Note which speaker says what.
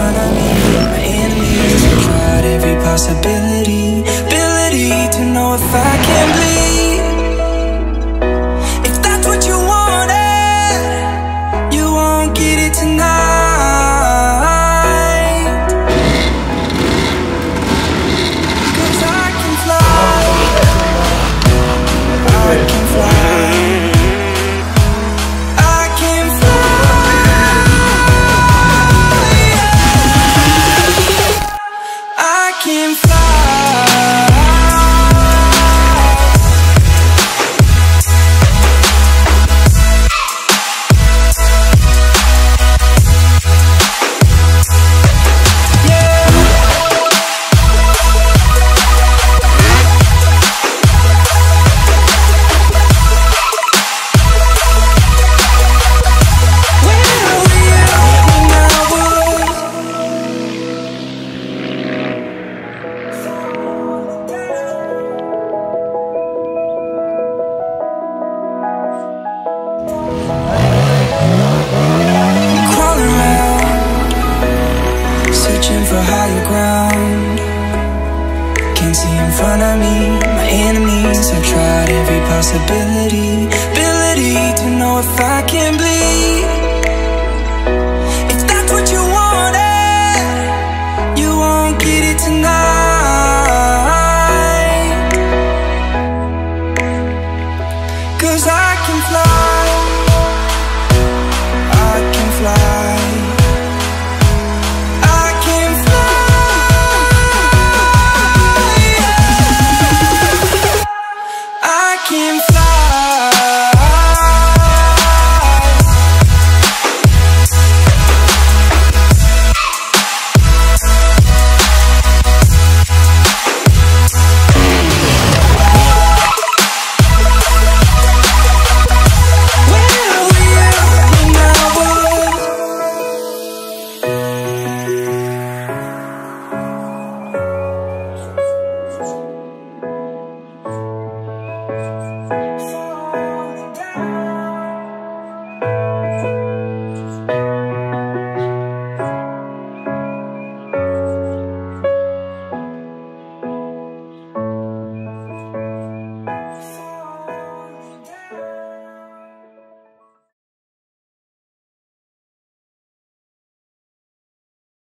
Speaker 1: front of me My enemies tried every possibility Ability to know if I can see in front of me. My enemies I've tried every possibility Ability to know if I can